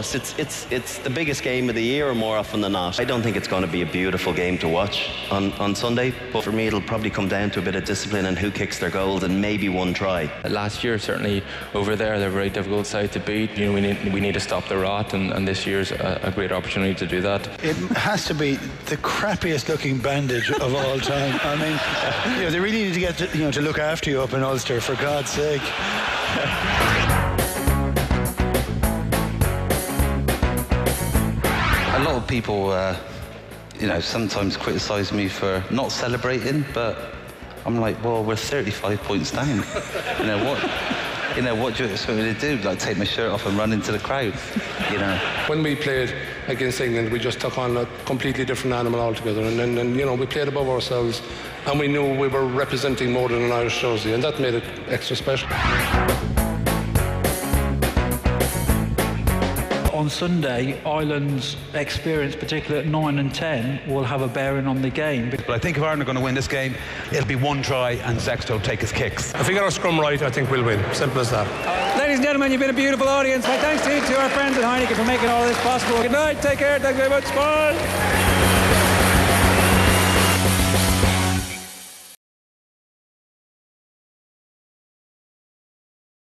us. It's it's it's the biggest game of the year, more often than not. I don't think it's going to be a beautiful game to watch on, on Sunday, but for me, it'll probably come down to a bit of discipline and who kicks their goals and maybe one try. Last year, certainly over there, they're a very difficult side to beat. You know, we need we need to stop the rot, and, and this year's a, a great opportunity to do that. It has to be the crappiest looking bandage of all time. I mean, you know, they really need to get to, you know to look after you up in Ulster for God's sake. A lot of people, uh, you know, sometimes criticise me for not celebrating, but I'm like, well, we're 35 points down. you know what? You know what do you expect me to do? Like take my shirt off and run into the crowd? You know. When we played against England, we just took on a completely different animal altogether, and then you know we played above ourselves, and we knew we were representing more than an Irish jersey, and that made it extra special. On Sunday, Ireland's experience, particularly at 9 and 10, will have a bearing on the game. But I think if Ireland are going to win this game, it'll be one try and Sexton will take his kicks. If we get our scrum right, I think we'll win. Simple as that. Ladies and gentlemen, you've been a beautiful audience. My thanks to, to our friends at Heineken for making all this possible. Good night, take care, thanks very much, bye.